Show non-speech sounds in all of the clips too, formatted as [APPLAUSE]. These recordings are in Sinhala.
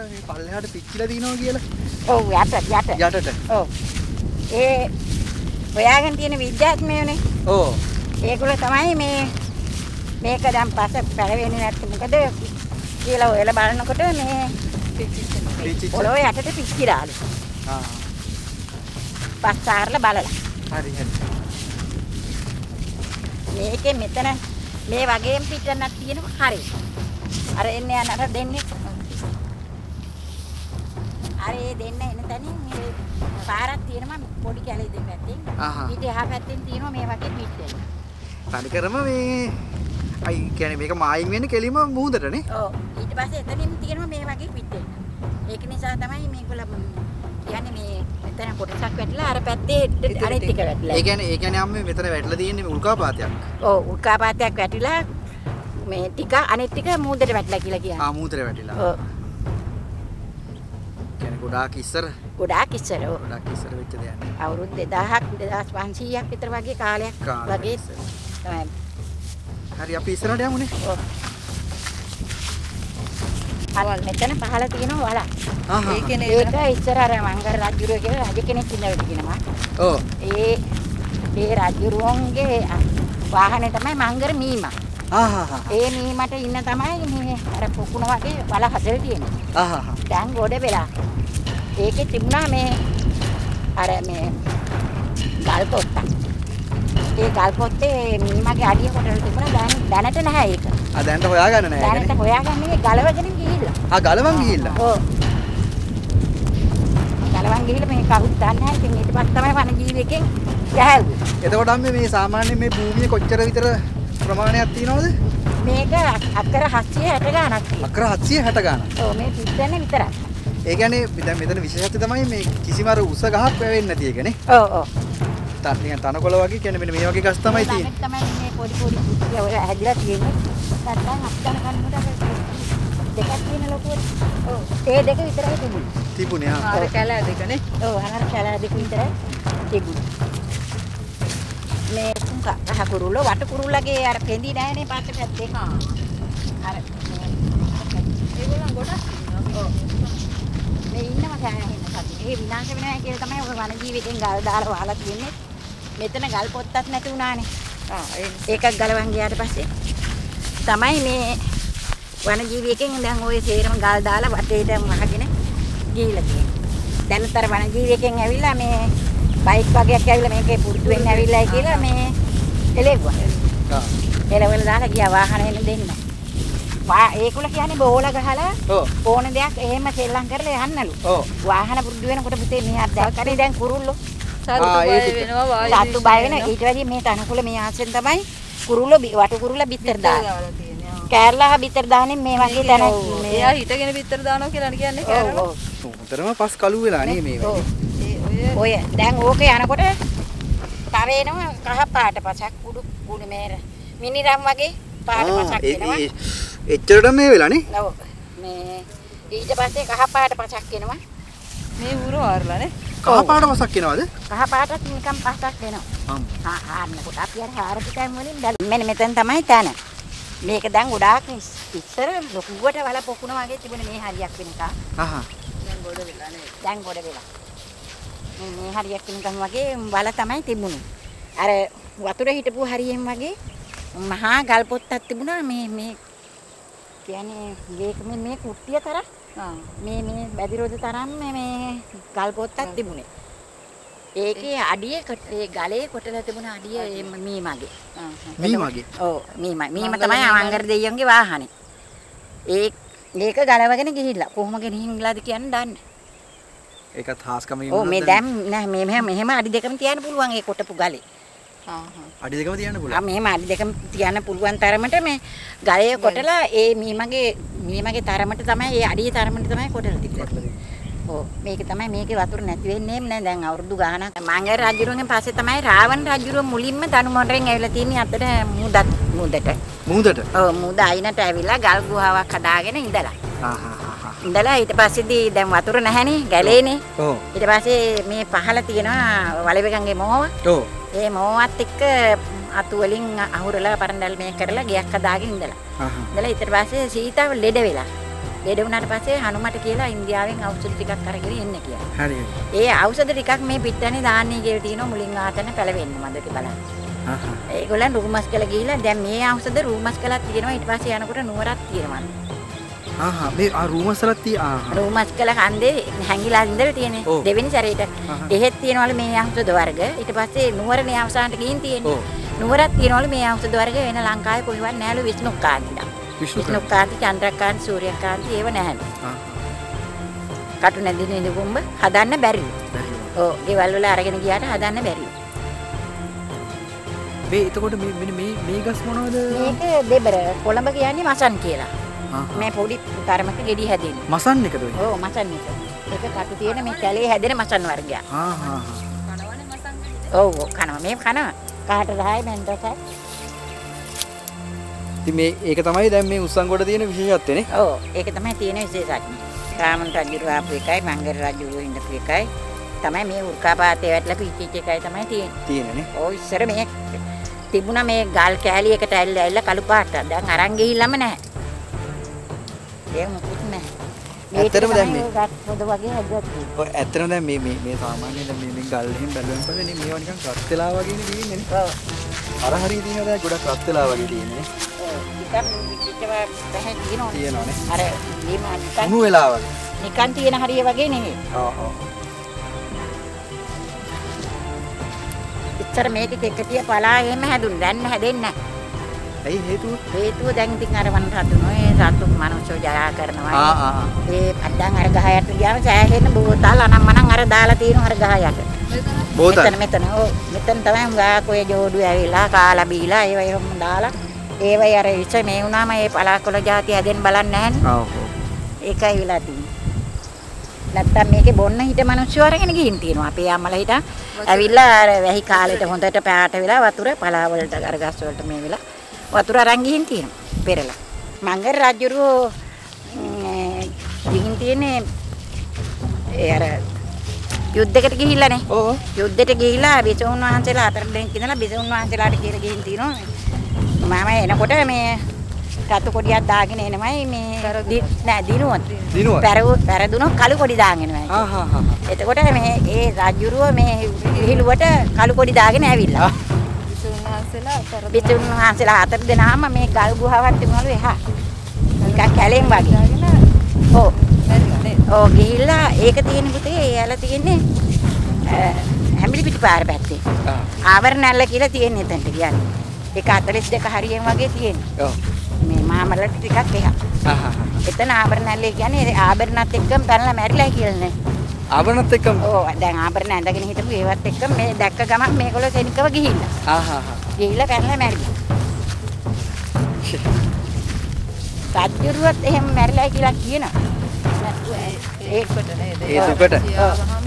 විතර මේ පල්ලෙහාට පිච්චිලා දිනවා කියලා. ඔව් යට යට. යටට. ඔව්. ඒ හොයාගෙන තියෙන විද්‍යාත්මයෝනේ. ඕ. ඒගොල්ලෝ තමයි මේ මේක දැන් පස්ස පැලවෙන්නේ නැත්නම් මොකද කියලා ඔයලා බලනකොට මේ පිච්චිච්ච. පොළොව යටට පිච්චිලාලු. ආ. පස් ආරලා බලලා. හරි හරි. මේකේ මෙතන මේ වගේම පිටනක් තියෙනවා හරි. අර එන්නේ අර දෙන්නේ. අර ඒ දෙන්න එන තැනින් මේ පාරක් තියෙනවා පොඩි කැලේ දෙපැත්තෙන්. ඊට එහා පැත්තෙන් තියෙනවා මේ වගේ පිට්ටෙල්. තනිකරම මේ අයි කියන්නේ මේක මායින් වෙන්නේ කෙලිම මුහුදටනේ. ඔව්. ඊට පස්සේ එතනින් තියෙනවා මේ වගේ පිට්ටෙල්. ඒක නිසා තමයි මේගොල්ලෝ කියන්නේ මේ මෙතන කොටසක් වැටිලා අර පැත්තේ අනිත් එක වැටිලා. ඒ කියන්නේ ඒ කියන්නේ අම්මේ මෙතන වැටලා තියෙන්නේ උල්කාපාතයක්. ඔව් උල්කාපාතයක් වැටිලා මේ ටික අනිත් ටික මූදට වැටිලා කියලා කියන්නේ. ආ මුහුදට වැටිලා. ඔව්. කියන්නේ ගොඩාක් ඉස්සර ගොඩාක් ඉස්සර. ගොඩාක් ඉස්සර වෙච්ච දෙයක්. අවුරුදු 2000ක් 2500ක් විතර වගේ කාලයක් වගේ. තමයි. හරි අපි ඉස්සරහට යමුනේ. ඔව්. අර මෙතන පහළ තියෙනවා වල. ආහා. ඒක ඉස්සර අර මංගර රජුරුව කියලා රජ කෙනෙක් ඉඳලා කියනවා. ඔව්. ඒ ඒ රජුරුවන්ගේ වාහනේ තමයි මංගර මීමා. ඒ මීමට ඉන්න තමයි මේ අර පොකුණ වගේ වල හදලා තියෙන්නේ. ආහා. දැන් ගොඩ වෙලා. ඒකේ තිබුණා මේ අර මේ ගල් පොත්ත. ඒ ගල් පොත්තේ මීමගේ අඩිය කොටලා තිබුණා දැන් දැනට නැහැ ඒක. ආ දැන්ට හොයාගන්න නෑ දැනට. හොයාගන්නේ ගලවගෙන ගිහිල්ලා. ආ ගලවන් ගිහිල්ලා. ඔව්. ගලවන් ගිහිල්ලා මේ කවුත් දන්නේ නැහැ. ඉතින් ඊට පස්සේ තමයි වනජීවිකෙන් ගැහැව්වේ. එතකොට මේ සාමාන්‍ය මේ භූමිය කොච්චර විතර ප්‍රමාණයක් තියනවද? මේක අක්කර 760 ගාණක් තියෙනවා. අක්කර 760 ගාණක්. ඔව් මේ පිටදෙන විතරයි. ඒ කියන්නේ දැන් මෙතන විශේෂත්වය තමයි මේ කිසිම අර උස ගහක් වැවෙන්නේ නැති එකනේ. ඔව් ඔව්. තන තනකොළ වගේ කියන්නේ මෙන්න මේ වගේ ගස් තමයි තියෙන්නේ. තමයි මේ පොඩි පොඩි කුටි ඔය හැදිලා තියෙන්නේ. නැත්නම් කන්නට අර දෙකක් තියෙන ලොකුවට. ඔව්. ඒ දෙක විතරයි තිබුණේ. තිබුණේ ආ. අර කැලෑ දෙකනේ. ඔව් අර කැලෑ දෙක විතරයි තිබුණේ. මේ කහ කුරුල්ල වට කුරුල්ලගේ අර පෙඳි නැහැනේ පස්සේ පැත්තේ. අර ඒගොල්ලන් ගොඩක් ඉන්නවා. මේ ඉන්නම සෑහෙන සති. ඒ විනාශ වෙනවා කියලා තමයි ඔය වනජීවිතෙන් ගල් දාලා වහලා තියෙන්නේ. මෙතන ගල් පොත්තක් නැති වුණානේ. ආ ඒකක් ගලවන් ගියාට පස්සේ තමයි මේ වනජීවියෙක්ෙන් දැන් ওই සේරම ගල් දාලා වටේට වහගෙන ගිහිල්ලා තියෙන්නේ. දැන්තර වනජීවියෙක්ෙන් ඇවිල්ලා මේ බයික් වගේක් ඇවිල්ලා මේකේ පුරුදු වෙන්න ඇවිල්ලායි කියලා මේ එලෙව්වා. ආ. එලවල දාලා ගියා වාහනේ දෙන්න. වා ඒකුල කියන්නේ බෝල ගහලා ඔව්. ඕන දෙයක් එහෙම සෙල්ලම් කරලා යන්නලු. ඔව්. වාහන පුරුදු වෙනකොට පුතේ මෙහා දැක්කනේ දැන් කුරුල්ලෝ. සතුට ආ, බය. වෙනවා වායු සතු බය වෙන ඊට වැඩිය මේ තනකුල මේ ආසෙන් තමයි කුරුල්ලෝ වටු කුරුල්ලා බිත්තර දාන්නේ. කෑරලා බිත්තර දාන්නේ මේ වගේ තැනක් ඔව්. මේ එයා හිටගෙන පිටර දානවා කියලා කියන්නේ ඔව් කෑරලා. ඔව් උතරම පස් කළු වෙලා නේ මේ ඔව්. වගේ. ඔය දැන් ඕක යනකොට තව එනවා කහ පාට පසක් කුඩු කුඩු මේර මිනිරම් වගේ පාට පසක් එනවා. ඒ- එච්චරට මේ වෙලා නේ. ඔව් මේ ඊට පස්සේ කහ පාට පසක් එනවා. මේ ඌර වරලානේ. කහ පාට වසක් එනවද? කහ පාටත් නිකන් පස්සක් එනවා. අම්. ආ ආන්නකොට අපි අර හාරපිටන් වලින් බැලුවා. මෙන්න මෙතන තමයි තැන. මේක දැන් ගොඩාක් ඉස්- ඉස්සර ලොකුවට වල පොකුණ වගේ තිබුණේ මේ හරියක් වෙනකන්. ආහා. දැන් ගොඩ වෙලා නේ. දැන් ගොඩ වෙලා. මේ මේ හරියක් වෙනකන් වගේ වල තමයි තිබුණේ. අර වතුර හිටපු හරියෙන් වගේ මහා ගල් පොත්තක් තිබුණා මේ මේ කියන්නේ මේක මේ මේ කුට්ටිය තරම් ආ. මේ මේ බැදිරෝද තරම් මේ මේ ගල් පොත්තක් තිබුණේ. ඒකේ අඩිය ඒ ගලේ කොටලා තිබුණ අඩිය මී මගේ. මේ වගේ. ඔව් මීම මීම තමයි. අවංගර දෙයියන්ගේ වාහනේ. ඒ ඒක ගලවගෙන ගිහිල්ලා කොහොම ගෙනිහින්ලාද කියන්න දන්නේ. ඒකත් හාස්කම ඔව් මේ දැන් නෑ මේ මෙහෙම මෙහෙම අඩි දෙකම තියන්න පුළුවන් ඒ කොටපු ගලේ. ආ. ආ. අඩි දෙකම තියන්න ආ පුළුවන්. මෙහෙම අඩි දෙකම තියන්න පුළුවන් තරමට මේ ගලේ කොටලා ඒ මීමගේ මීමගේ තරමට තමයි ඒ අඩියේ තරමට තමයි කොටලා තිබ්බේ. ඔව් මේක තමයි මේකේ වතුර නැති වෙන්නේම නෑ දැන් අවුරුදු ගාණක් මංගල රජුරුවන්ගෙන් පස්සේ තමයි රාවණ රජුරුව මුලින්ම දනු මොණරෙන් ඇවිල්ලා තින්නේ අතට මුදත් මුදට. මුහුදට. ඔව් මුද අයිනට ඇවිල්ලා ගල් ගුහාවක් හදාගෙන ඉඳලා. ආහා. ඉඳලා ඊට පස්සේදී දැන් වතුර නැහැනේ ගැලේනේ. ඔව්. ඊට පස්සේ මේ පහළ තියෙනවා වලබෙකන්ගේ මොහොව. ඔව්. ඒ මොහොවත් එක්ක අතු වලින් අහුරලා පරණඩල් මේ කරලා ගයක් හදාගෙන ඉඳලා. ඉඳලා ඊට පස්සේ සීතාව ලෙඩ වෙලා. ලෙඩ වුණාට පස්සේ හනුමට කියලා ඉන්දියාවෙන් ඖෂධ ටිකක් අරගෙන එන්න කියලා. හරි ඒ ඖෂධ ටිකක් මේ පිට්ටනේ දාන්නේ කියලා තියෙනවා මුලින් ආතන පැලවෙන්න මදක බලන්න. ඒගොල්ලන් රූමස් කළ ගිහිල්ලා දැන් මේ ඖෂධ රූමස් කළක් තියෙනවා ඊට පස්සේ යනකොට නුවරක් තියෙනවා. හා හා මේ ආ රූමස්සලක් තිය ආ හා. රූමස් කළ කන්දේ හැංගිලා ඉඳලා තියෙන්නේ. දෙවෙනි සැරේට. එහෙත් තියෙනවලු මේ ඖෂධ වර්ග. ඊට පස්සේ නුවරනේ අවසානට ගිහින් තියෙන්නේ. නුවරක් තියෙනවලු මේ ඖෂධ වර්ග වෙන ලංකාවේ කොහෙවත් නැහැලු විෂ්ණුකාන්තිලා. විෂ්ණු විෂ්ණුකාන්ති, චන්ද්‍රකාන්ති, සූර්යකාන්ති ඒව නැහැලු. හා කටු නැදින නිකුඹ හදන්න බැරිලු. ඔව් ගෙවල් වල අරගෙන ගියාට හදන්න බැරිලු. මේ එතකොට මේ මේ මේ ගස් මොනවද මේක දෙබර කොළඹ කියන්නේ මසන් කියලා. මේ පොඩි තරමක ගෙඩි හැදෙන්නේ. මසන් එකද ඔව් මසන් එක. ඒක කටු තියෙන මේ කැලේ හැදෙන මසන් වර්ගයක්. හා හා කනවනේ මසන් ඔව් ඔව් කනවා. මේ කනවා. කාට රහයි මෙන්දසයි. ඉතින් මේ ඒක තමයි දැන් මේ උස්සංගොඩ තියෙන විශේෂත්වනේ ඔව් ඒක තමයි තියෙන විශේෂඥ. රාමන් රජු ආපු එකයි මංගල රජු ඉඳපු එකයි තමයි මේ උල්කාපාතේ වැටලා පිටිච්ච එකයි තමයි තියෙන්නේ. තියෙනනේ ඔව් ඉස්සර මේ තිබුණා මේ ගල් කෑලි එකට ඇල්ල ඇල්ල කළු පාට. දැන් අරන් ගිහිල්ලාම නැහැ. ඒක මොකුත් නැහැ. ඇත්තටම දැන් මේ- පොද වගේ හැදුවත් තියෙනවා. ඔය ඇත්තටම දැන් මේ මේ මේ සාමාන්‍යයෙන් දැන් මේ මේ ගල් එහෙම බැලුවෙන් පස්සේ නේ මේවා නිකන් රත් වෙලා වගේනේ තියෙන්නේ නේ ඔව්. අර හරිය තියෙනවා දැන් ගොඩක් රත් වෙලා වගේ තියෙන්නේ ඔව්. නිකන් පිටිච්චව බෑ තියෙනවනේ. තියෙනවානේ අර මේ නිකන් උණු වෙලා වගේ නිකන් තියෙන හරිය වගේ නෙමෙයි. ආ ආ ඉස්සර මේක කෙකටිය පලා එහෙම හැදුන්නේ. දැන් හැදෙන්නේ නැහැ. ඇයි හේතුව හේතුව දැන් ඉතින් අර වන් රතුනෝ ඒ සතු මනුෂ්‍යෝ ජරා කරනවා. ආ ආ. ඒ පඩම් අර ගහ යට ගියාම සෑහෙන බෝතල් අනම්මනම් අර දාලා තියෙනවා අර ගහ යට. බෝතල් මෙතන මෙතන ඔව් මෙතන තමයි ගාකෝය ජෝඩු ඇවිල්ලා කාලා බීලා ඒව එහෙම දාලා ඒවයි අර ඉච්ච මේ වුණාම ඒ පලාකොළ જાති හැදෙන්න බලන්නේ නැහනේ. ආ ඔව් ඒකයි වෙලා තියෙන්නේ. නැත්තම් මේකේ බොන්න හිට මිනිස්සු අරගෙන ගිහින් තියෙනවා. අපේ අම්මලා හිටන් ඇවිල්ලා අර වැහි කාලෙට හොඳට පෑට වෙලා වතුර පලා වලට අර ගස් වලට මේ වෙලා වතුර අරන් ගිහින් තියෙනවා. පෙරලා. මංගල රජුරෝ ගිහින් තියෙන්නේ ඒ අර යුද්ධයකට ගිහිල්ලානේ. ඔව්. යුද්ධෙට ගිහිලා බිසෝන් වහන්සේලා අතර දෙනෙක් ඉඳලා බිසෝන් වහන්සේලාට කියලා ගිහින් තිනවා මම එනකොට මේ රතු කොඩියක් දාගෙන එනමයි මේ නෑ දිනුවත්. දිනුවා පැරවු පැරදුනොත් කළු කොඩි දාගෙන එනවා. ආ හා හා එතකොට මේ ඒ රජුරුව මේ විහිළුවට කළු කොඩි දාගෙන ඇවිල්ලා පෙර බිසෝන් වහන්සේලා අතර දෙනාම මේ ගල් ගුහාවක් තිබුණලු එහා නිකන් කැලෙන් වගේ ඔව්? ඔව් ගිහිල්ලා ඒක තියෙන පුතේ ඒ ඇල තියෙන්නේ හැමිලි පිටි පාර පැත්තේ ආවරණැල්ල කියලා තියෙන්නේ එතනට කියන්නේ. ඒක 42 හරියෙන් වගේ තියෙන්නේ. ඔව් මේ මහමලට ටිකක් එහා. එතන ආභරණැල්ල කියන්නේ ඒ ආභරණත් එක්කම පැනලා මැරිලා කියලානේ. ආවරණත් එක්කම ඕ දැන් ආභරණ ඇඳගෙන හිටපු ඒවත් එක්ක මේ දැක්ක ගමන් මේගොල්ලෝ සෙනිකව ගිහිල්ලා. ආ හා හා ගිහිල්ලා පැනලා මැරිලා. රජුරුවත් එහෙම මැරිලා කියලා කියනවා. ඒකට නේද? ඒ දුකට කියාවහම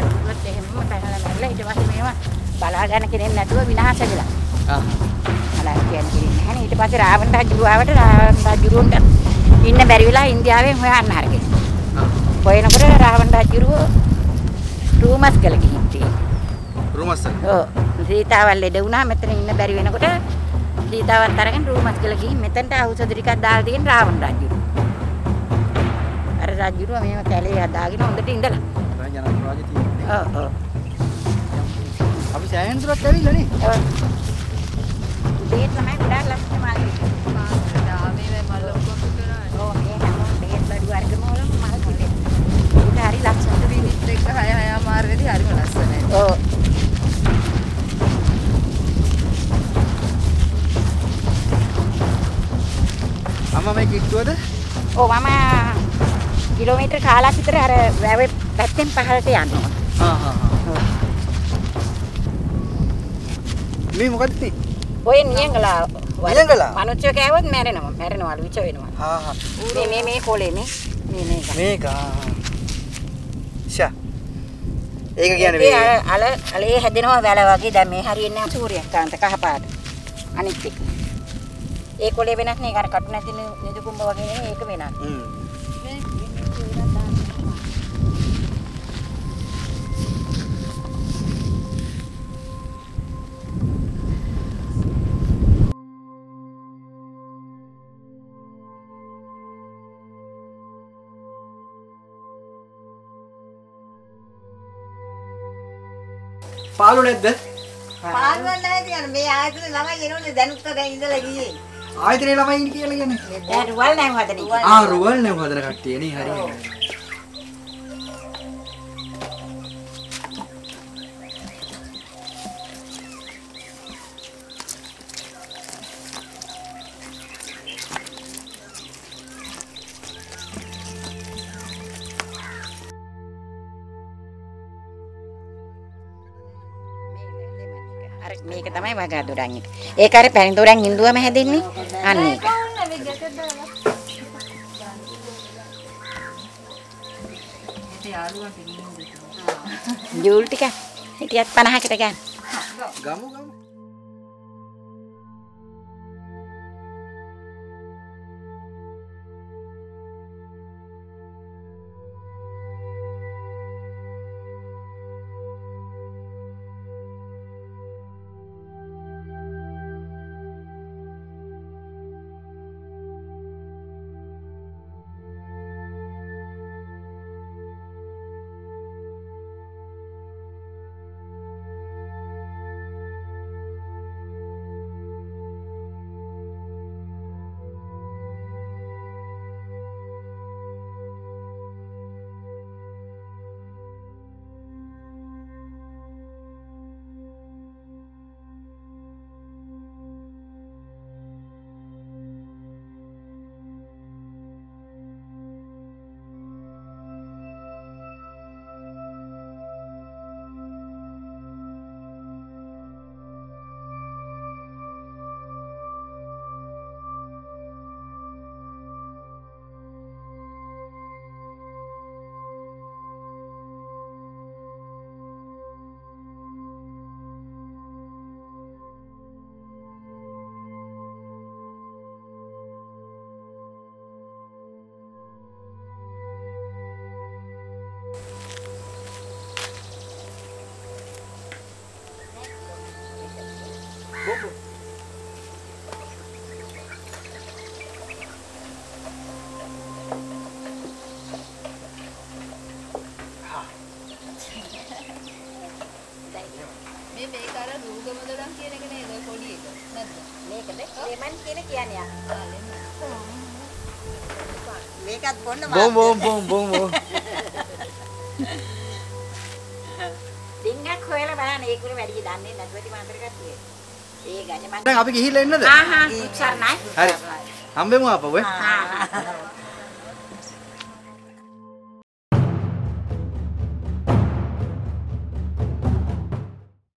රජුරුවත් එහෙම පැනලා මැරිලා ඊට පස්සේ මේවා බලාගන්න කෙනෙක් නැතුව විනාශ වෙලා. ආ අලා කියන්නේ කිරින්නේ නැහැ ඊට පස්සේ රාවණ රජු ආවට රාවණ රජුරුන්ට ඉන්න බැරි වෙලා ඉන්දියාවෙන් හොයන්න අරගෙන. ආ හොයනකොට රාවණ රජුරුව රූමස් කළ ගිහින් තියෙනවා. රුමස්සල ඔව්. සීතාවල් ලෙඩ වුණා මෙතන ඉන්න බැරි වෙනකොට සීතාවත් අරගෙන රූමස් කළ ගිහින් මෙතනට ඖෂධ ටිකක් දාලා තියෙන රාවණ රජුරුව. අර රජුරුව මේව කැලේ හදාගෙන හොඳට ඉඳලා. රංජන රාජ්‍ය තියෙන්නේ ඔව් ඔව්. අපි සෑහෙන දුරක් ඇවිල්ලා නේ ඔව්. ඒ තමයි ගොඩාක් ලස්සන මාළිගය. ඩාමේ මල් ඔක්කොම කරා ඔව් මේ හැමෝම බෙහෙත් බඩු වර්ගම වල මල් පිටේ. ඒක හරි ලස්සනයි. මිනිත් එක 6 6 මාර්ගෙදී හරිම ලස්සනයි. ඔව්. අම්මා මේ කිට්ටුවද ඔව් මම කිලෝමීටර් කාලක් විතර අර වැවේ පැත්තෙන් පහළට යනවා. ආ හා හා මේ මොකද්ද මේ ඔය නියංගලා නියංගලා? මනුෂ්‍ය කෑවොත් මැරෙනවා. මැරෙනවලු විච වෙනවා. හා හා මේ මේ මේ කොලේ මේ මේ මේක. මේක ෂා ඒක කියන්නේ මේ අල අල හැදෙනවා වැල වගේ දැන් මේ හරියන්නේ සූර්යකාන්ත කහපාට. අනිත් එක. ඒ කොලේ වෙනස් නේ අර කටු නැති නිදු කුඹ වගේ නෙමෙයි ඒක වෙනස්. හ්ම් පාලු නැද්ද? පාළුවක් නැහැ කියන්නේ මේ ආයතන ළමයි එනෝනේ දැනුත් දැන් ඉඳලා ගියේ. ආයතනයේ ළමයි ඉන්නේ කියලා කියන්නේ. දැන් රුවල් නැව හදන. ආ රුවල් නේ හදන කට්ටිය නේ හරි. මේක තමයි වගා දොරන් එක. ඒක අර පැණි දොරන් ඉඳුවම හැදෙන්නේ. අන්න ඒක. ජූල් ටික හිටියත් 50කට ගන්න. ගමු ගමු. ලෙමන් කියන කියන්නේ ආ ලෙමන් මේකත් බොන්න බොම් බොම් බොම් බොම් බොම්. [LAUGHS] ඩිංගක් හොයලා බලන්න ඒකුල වැඩි දන්නේ නැතුව ඉතින් මාතර කට්ටිය. ඒ ගජ මන් දැන් අපි ගිහිල්ලා එන්නද? ආහා සර්ණයි. හරි. හම්බෙමු ආපහු ඈ. ආ